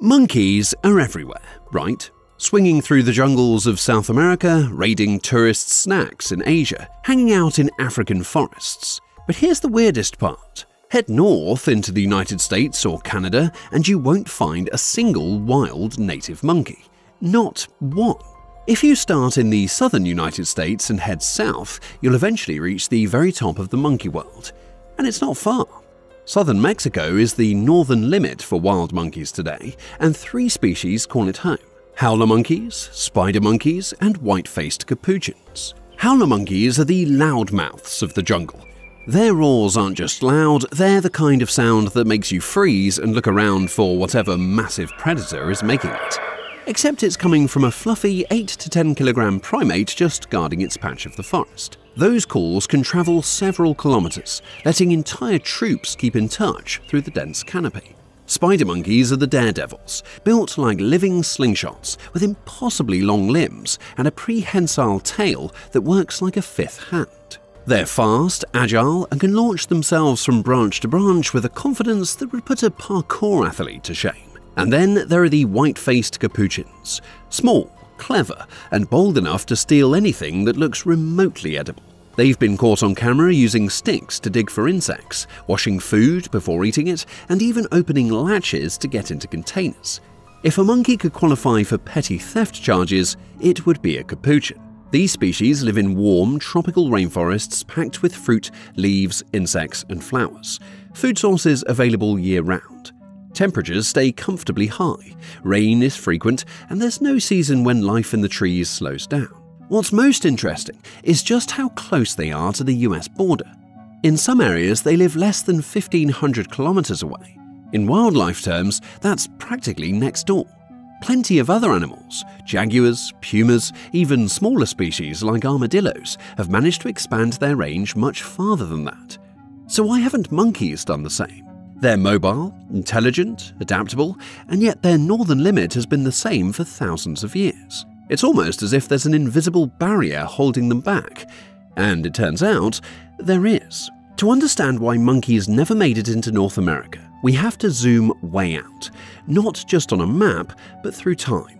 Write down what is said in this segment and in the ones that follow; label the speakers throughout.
Speaker 1: Monkeys are everywhere, right? Swinging through the jungles of South America, raiding tourist snacks in Asia, hanging out in African forests. But here's the weirdest part. Head north into the United States or Canada and you won't find a single wild native monkey. Not one. If you start in the southern United States and head south, you'll eventually reach the very top of the monkey world. And it's not far. Southern Mexico is the northern limit for wild monkeys today, and three species call it home howler monkeys, spider monkeys, and white faced capuchins. Howler monkeys are the loudmouths of the jungle. Their roars aren't just loud, they're the kind of sound that makes you freeze and look around for whatever massive predator is making it. Except it's coming from a fluffy 8 to 10 kilogram primate just guarding its patch of the forest. Those calls can travel several kilometers, letting entire troops keep in touch through the dense canopy. Spider monkeys are the daredevils, built like living slingshots with impossibly long limbs and a prehensile tail that works like a fifth hand. They're fast, agile, and can launch themselves from branch to branch with a confidence that would put a parkour athlete to shame. And then there are the white faced capuchins, small, clever, and bold enough to steal anything that looks remotely edible. They've been caught on camera using sticks to dig for insects, washing food before eating it, and even opening latches to get into containers. If a monkey could qualify for petty theft charges, it would be a capuchin. These species live in warm, tropical rainforests packed with fruit, leaves, insects, and flowers. Food sources available year round. Temperatures stay comfortably high, rain is frequent, and there's no season when life in the trees slows down. What's most interesting is just how close they are to the US border. In some areas, they live less than 1,500 kilometers away. In wildlife terms, that's practically next door. Plenty of other animals, jaguars, pumas, even smaller species like armadillos, have managed to expand their range much farther than that. So why haven't monkeys done the same? They're mobile, intelligent, adaptable, and yet their northern limit has been the same for thousands of years. It's almost as if there's an invisible barrier holding them back. And it turns out, there is. To understand why monkeys never made it into North America, we have to zoom way out, not just on a map, but through time.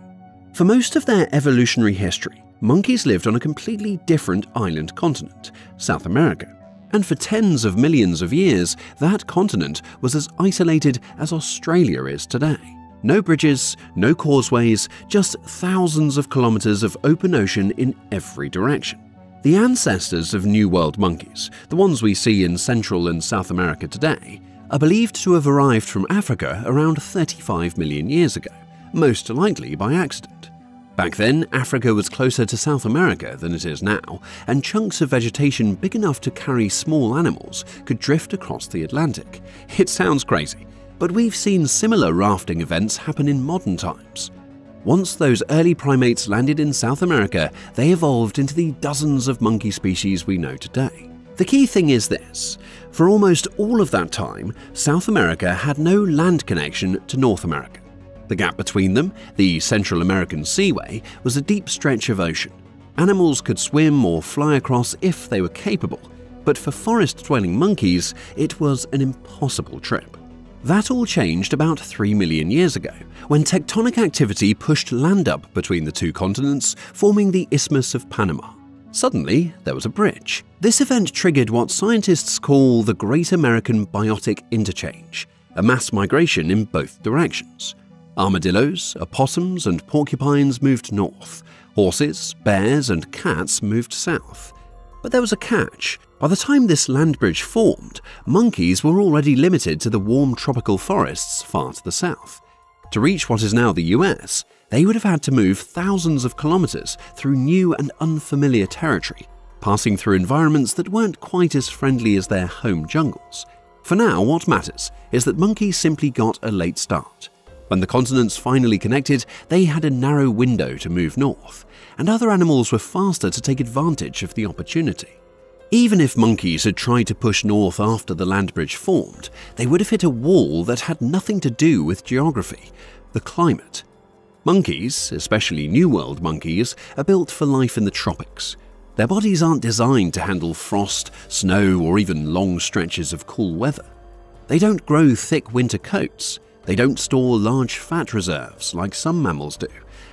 Speaker 1: For most of their evolutionary history, monkeys lived on a completely different island continent, South America. And for tens of millions of years, that continent was as isolated as Australia is today. No bridges, no causeways, just thousands of kilometers of open ocean in every direction. The ancestors of New World monkeys, the ones we see in Central and South America today, are believed to have arrived from Africa around 35 million years ago, most likely by accident. Back then, Africa was closer to South America than it is now, and chunks of vegetation big enough to carry small animals could drift across the Atlantic. It sounds crazy, but we've seen similar rafting events happen in modern times. Once those early primates landed in South America, they evolved into the dozens of monkey species we know today. The key thing is this for almost all of that time, South America had no land connection to North America. The gap between them, the Central American Seaway, was a deep stretch of ocean. Animals could swim or fly across if they were capable, but for forest dwelling monkeys, it was an impossible trip. That all changed about 3 million years ago, when tectonic activity pushed land up between the two continents, forming the Isthmus of Panama. Suddenly, there was a bridge. This event triggered what scientists call the Great American Biotic Interchange, a mass migration in both directions. Armadillos, opossums, and porcupines moved north. Horses, bears, and cats moved south. But there was a catch. By the time this land bridge formed, monkeys were already limited to the warm tropical forests far to the south. To reach what is now the US, they would have had to move thousands of kilometers through new and unfamiliar territory, passing through environments that weren't quite as friendly as their home jungles. For now, what matters is that monkeys simply got a late start. When the continents finally connected, they had a narrow window to move north, and other animals were faster to take advantage of the opportunity. Even if monkeys had tried to push north after the land bridge formed, they would have hit a wall that had nothing to do with geography, the climate. Monkeys, especially New World monkeys, are built for life in the tropics. Their bodies aren't designed to handle frost, snow, or even long stretches of cool weather. They don't grow thick winter coats. They don't store large fat reserves like some mammals do,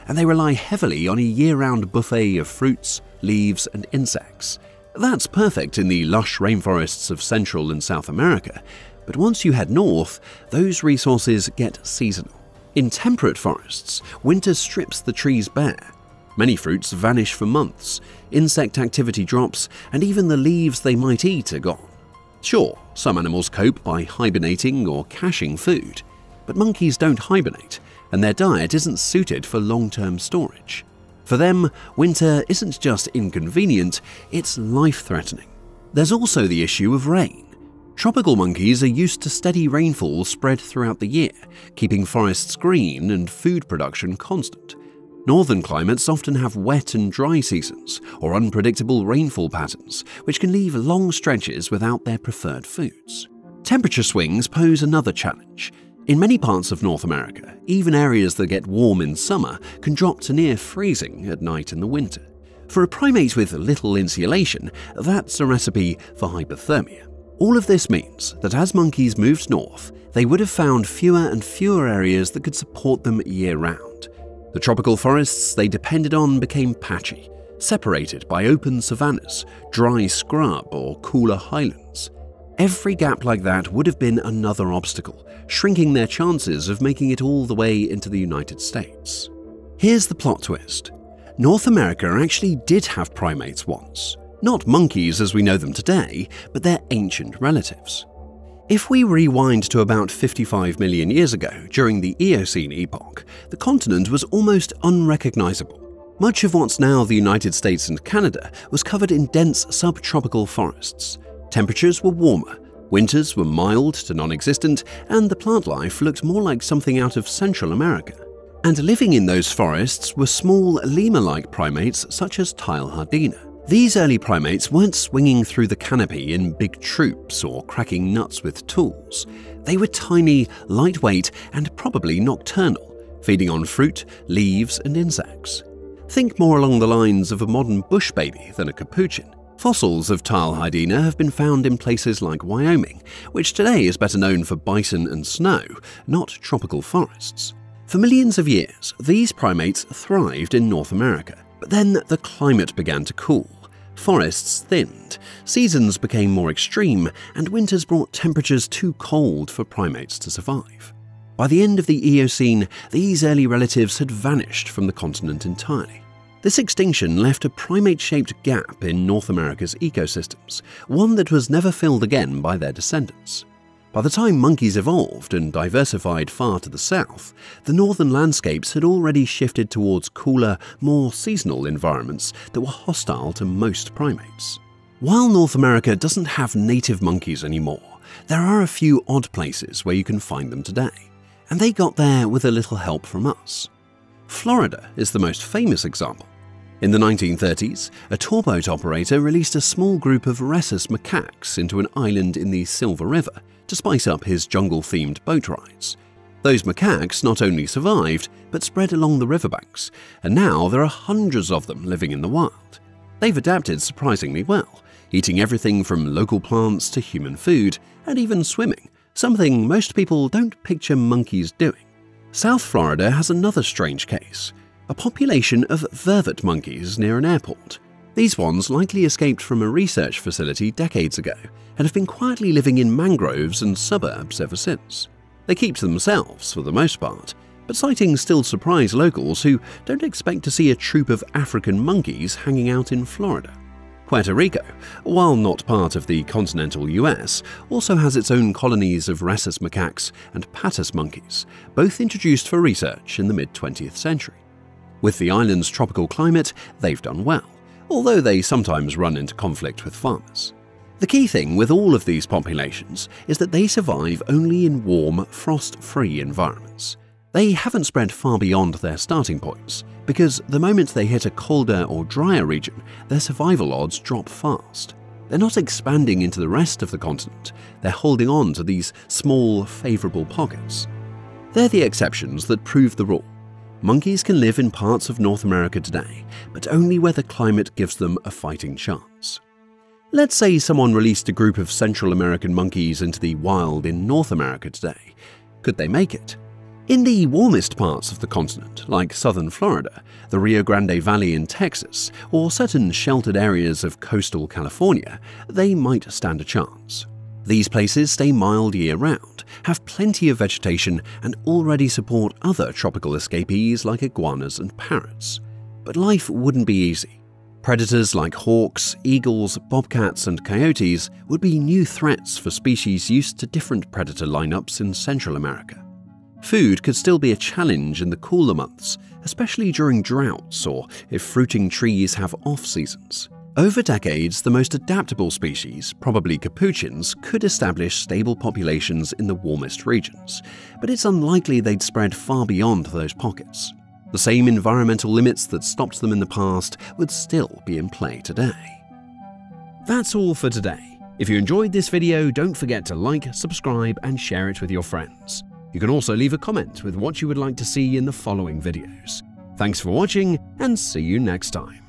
Speaker 1: and they rely heavily on a year round buffet of fruits, leaves, and insects. That's perfect in the lush rainforests of Central and South America, but once you head north, those resources get seasonal. In temperate forests, winter strips the trees bare. Many fruits vanish for months, insect activity drops, and even the leaves they might eat are gone. Sure, some animals cope by hibernating or caching food, but monkeys don't hibernate, and their diet isn't suited for long term storage. For them, winter isn't just inconvenient, it's life threatening. There's also the issue of rain. Tropical monkeys are used to steady rainfall spread throughout the year, keeping forests green and food production constant. Northern climates often have wet and dry seasons, or unpredictable rainfall patterns, which can leave long stretches without their preferred foods. Temperature swings pose another challenge. In many parts of North America, even areas that get warm in summer can drop to near freezing at night in the winter. For a primate with little insulation, that's a recipe for hypothermia. All of this means that as monkeys moved north, they would have found fewer and fewer areas that could support them year round. The tropical forests they depended on became patchy, separated by open savannas, dry scrub, or cooler highlands. Every gap like that would have been another obstacle, shrinking their chances of making it all the way into the United States. Here's the plot twist North America actually did have primates once. Not monkeys as we know them today, but their ancient relatives. If we rewind to about 55 million years ago, during the Eocene epoch, the continent was almost unrecognizable. Much of what's now the United States and Canada was covered in dense subtropical forests, Temperatures were warmer, winters were mild to non existent, and the plant life looked more like something out of Central America. And living in those forests were small lemur like primates such as Teilhardina. These early primates weren't swinging through the canopy in big troops or cracking nuts with tools. They were tiny, lightweight, and probably nocturnal, feeding on fruit, leaves, and insects. Think more along the lines of a modern bush baby than a capuchin. Fossils of Teilhardina have been found in places like Wyoming, which today is better known for bison and snow, not tropical forests. For millions of years, these primates thrived in North America, but then the climate began to cool. Forests thinned, seasons became more extreme, and winters brought temperatures too cold for primates to survive. By the end of the Eocene, these early relatives had vanished from the continent entirely. This extinction left a primate shaped gap in North America's ecosystems, one that was never filled again by their descendants. By the time monkeys evolved and diversified far to the south, the northern landscapes had already shifted towards cooler, more seasonal environments that were hostile to most primates. While North America doesn't have native monkeys anymore, there are a few odd places where you can find them today, and they got there with a little help from us. Florida is the most famous example. In the 1930s, a tourboat operator released a small group of rhesus macaques into an island in the Silver River to spice up his jungle themed boat rides. Those macaques not only survived, but spread along the riverbanks, and now there are hundreds of them living in the wild. They've adapted surprisingly well, eating everything from local plants to human food, and even swimming, something most people don't picture monkeys doing. South Florida has another strange case a population of vervet monkeys near an airport. These ones likely escaped from a research facility decades ago and have been quietly living in mangroves and suburbs ever since. They keep to themselves for the most part, but sightings still surprise locals who don't expect to see a troop of African monkeys hanging out in Florida. Puerto Rico, while not part of the continental US, also has its own colonies of rhesus macaques and patas monkeys, both introduced for research in the mid 20th century. With the island's tropical climate, they've done well, although they sometimes run into conflict with farmers. The key thing with all of these populations is that they survive only in warm, frost free environments. They haven't spread far beyond their starting points, because the moment they hit a colder or drier region, their survival odds drop fast. They're not expanding into the rest of the continent, they're holding on to these small, favourable pockets. They're the exceptions that prove the rule Monkeys can live in parts of North America today, but only where the climate gives them a fighting chance. Let's say someone released a group of Central American monkeys into the wild in North America today. Could they make it? In the warmest parts of the continent, like southern Florida, the Rio Grande Valley in Texas, or certain sheltered areas of coastal California, they might stand a chance. These places stay mild year round, have plenty of vegetation, and already support other tropical escapees like iguanas and parrots. But life wouldn't be easy. Predators like hawks, eagles, bobcats, and coyotes would be new threats for species used to different predator lineups in Central America. Food could still be a challenge in the cooler months, especially during droughts or if fruiting trees have off seasons. Over decades, the most adaptable species, probably capuchins, could establish stable populations in the warmest regions, but it's unlikely they'd spread far beyond those pockets. The same environmental limits that stopped them in the past would still be in play today. That's all for today. If you enjoyed this video, don't forget to like, subscribe, and share it with your friends. You can also leave a comment with what you would like to see in the following videos. Thanks for watching, and see you next time.